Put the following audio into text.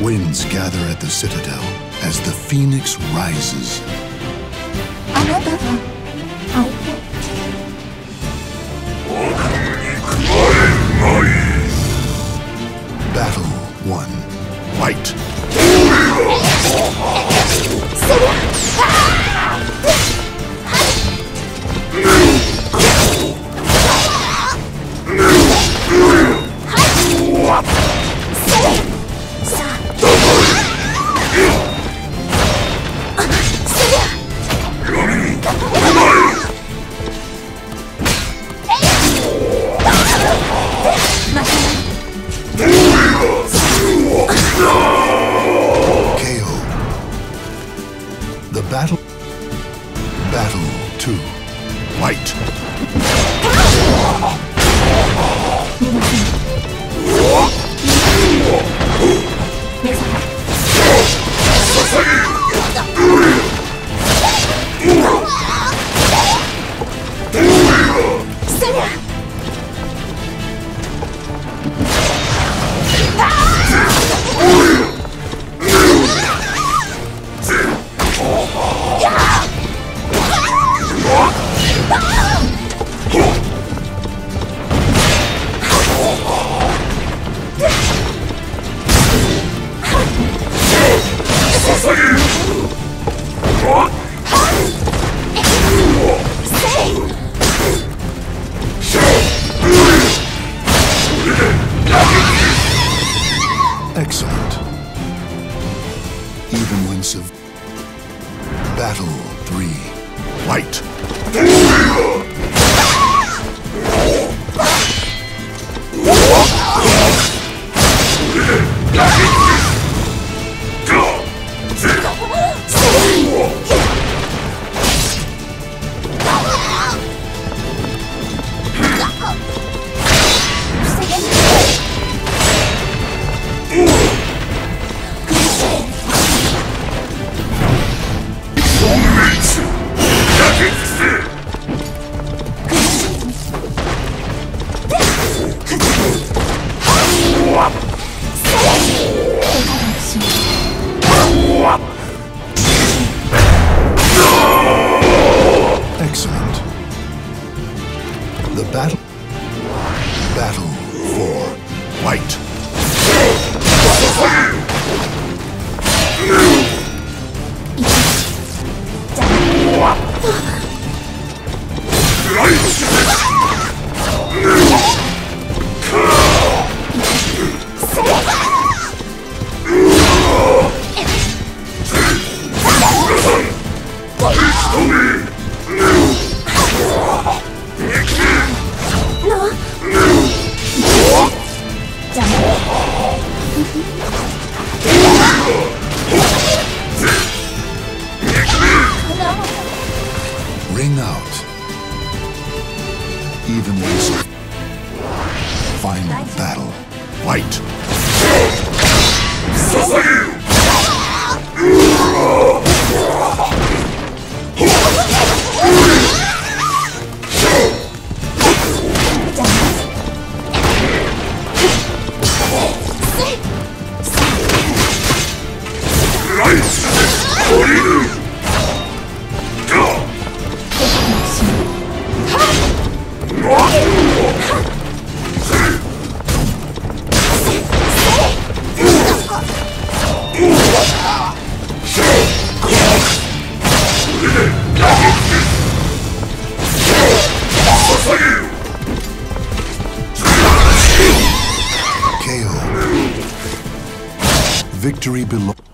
Winds gather at the citadel as the phoenix rises. Even when civ- Battle 3. Fight! Battle Ring out. Even when Final battle. Fight! KO. Victory belongs.